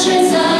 patrzę za